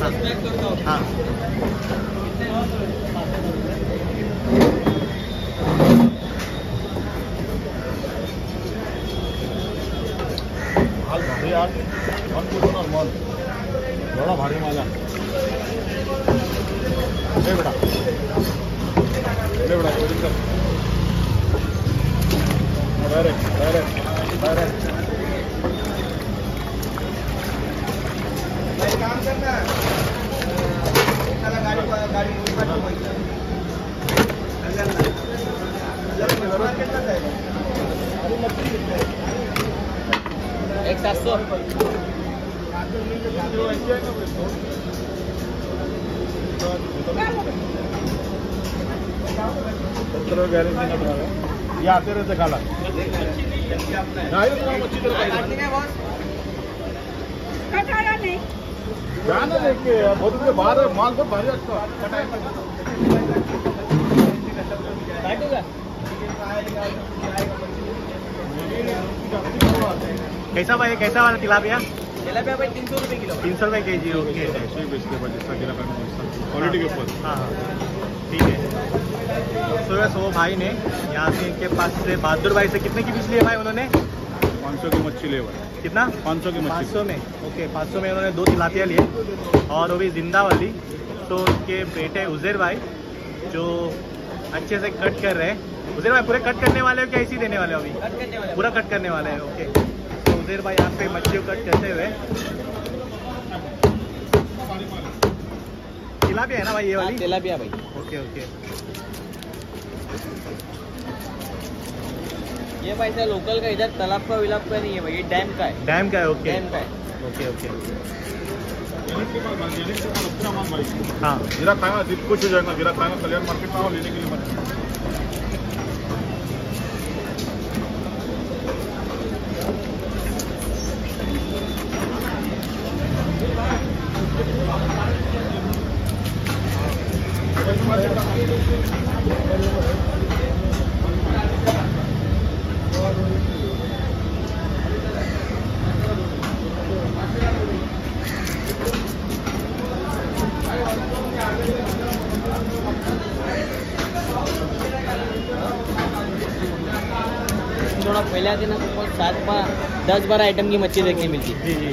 हाँ। माल एवढा भारी माल ले बेटा। बेटा डायरेक्ट डायरेक्ट डायरेक्ट एक सात सौ सत्तर गॅरेंटी या आते रहते खाला। नाही मच्छी तर पाहिजे नहीं। जा ना लेके बहुत बाहर है, माल बहुत भारी अच्छा कैसा भाई कैसा वाला तिलापिया तेलापिया भाई तीन सौ रुपये किलो तीन सौ रुपये के जी ओके ही हैं जैसा गिरा क्वालिटी के ऊपर। हाँ ठीक है। तो वो भाई ने यहाँ से इनके पास से बहादुर भाई से कितने की पिछली है भाई उन्होंने? पाँच सौ की मच्छी ले भाई। कितना? पाँच सौ की पाँच सौ में। ओके पाँच सौ में उन्होंने दो तिलापिया लिए। और वो भी ज़िंदा वाली। तो उनके बेटे उजेर भाई जो अच्छे से कट कर रहे हैं। उजेर भाई पूरे कट करने वाले हो क्या इसी देने वाले हो अभी? कट करने वाला पूरा कट करने वाले हैं ओके तो उजेर भाई यहाँ पे मच्छी कट करते हुए। तिलापिया है ना भाई ये हाँ, वाली तेलापिया भाई। ओके ओके ये पैसा लोकल का इधर तालाब का विलाप का नहीं है भाई ये डैम का है। डैम का है ओके डैम का है। ओके ओके भाई। हाँ। गिरा कुछ हो जाएगा गिरा खाएगा कल्याण मार्केट में लेने के लिए थोड़ा पहले आते ना तो सात बार दस बारह आइटम की मच्छी देखने मिलती। जी जी।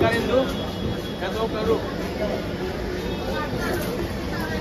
Querendo? Cadê o peru?